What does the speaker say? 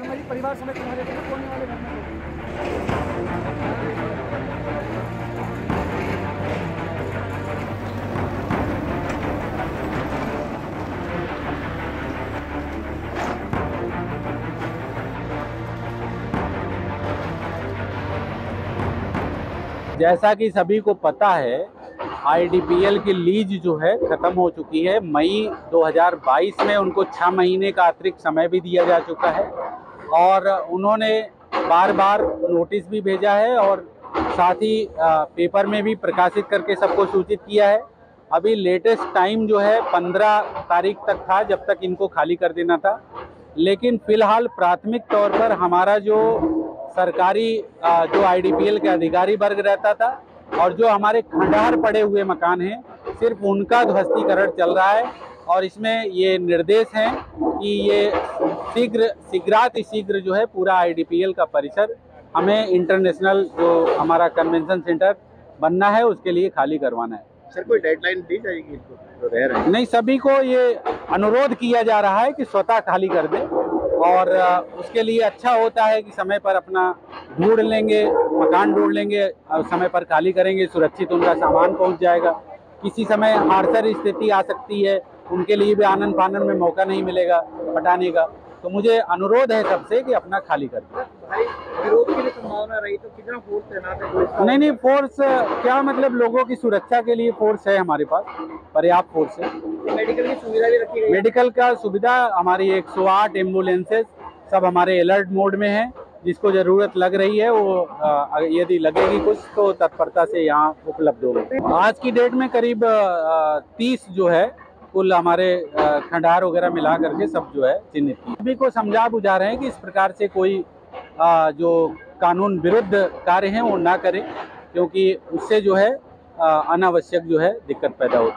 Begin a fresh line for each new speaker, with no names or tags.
परिवार समेत तुम्हारे वाले
जैसा कि सभी को पता है आईडीपीएल की लीज जो है ख़त्म हो चुकी है। मई 2022 में उनको छः महीने का अतिरिक्त समय भी दिया जा चुका है। और उन्होंने बार बार नोटिस भी भेजा है और साथ ही पेपर में भी प्रकाशित करके सबको सूचित किया है। अभी लेटेस्ट टाइम जो है 15 तारीख तक था जब तक इनको खाली कर देना था। लेकिन फ़िलहाल प्राथमिक तौर पर हमारा जो सरकारी जो आईडीपीएल के अधिकारी वर्ग रहता था और जो हमारे खंडहर पड़े हुए मकान हैं, सिर्फ़ उनका ध्वस्तीकरण चल रहा है और इसमें ये निर्देश हैं कि ये शीघ्र शीघ्राति शीघ्र जो है पूरा आईडीपीएल का परिसर हमें इंटरनेशनल जो हमारा कन्वेंशन सेंटर बनना है उसके लिए खाली करवाना है।
सर कोई डेडलाइन दी जाएगी जो रह रहे हैं?
नहीं सभी को ये अनुरोध किया जा रहा है कि स्वतः खाली कर दें और उसके लिए अच्छा होता है कि समय पर अपना ढूंढ लेंगे मकान ढूंढ लेंगे और समय पर खाली करेंगे सुरक्षित उनका सामान पहुँच जाएगा। किसी समय हार्सर स्थिति आ सकती है उनके लिए भी आनंद फानन में मौका नहीं मिलेगा हटाने का। तो मुझे अनुरोध है सबसे कि अपना खाली कर दें।
विरोध की भी संभावना रही तो कितना फोर्स तैनात है
नहीं नहीं फोर्स क्या मतलब लोगों की सुरक्षा के लिए फोर्स है हमारे पास? पर्याप्त फोर्स है।
मेडिकल की सुविधा भी रखी गई
मेडिकल का सुविधा हमारी 108 एम्बुलेंसेस सब हमारे अलर्ट मोड में है। जिसको ज़रूरत लग रही है, वो यदि लगेगी कुछ तो तत्परता से यहाँ उपलब्ध होगी। आज की डेट में करीब तीस जो है, कुल हमारे खंडार वगैरह मिला करके सब जो है चिन्हित सभी को समझा बुझा रहे हैं कि इस प्रकार से कोई जो कानून विरुद्ध कार्य हैं, वो ना करें, क्योंकि उससे जो है अनावश्यक जो है दिक्कत पैदा होती है।